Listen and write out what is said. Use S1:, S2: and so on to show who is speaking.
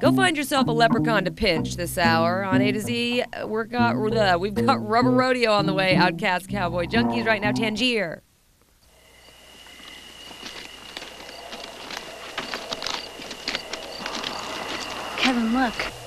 S1: Go find yourself a leprechaun to pinch this hour on A to Z. We're got, we've got Rubber Rodeo on the way, Outcast Cowboy Junkies right now, Tangier.
S2: Kevin, look.